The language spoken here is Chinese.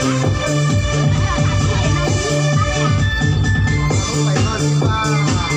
我好委啊。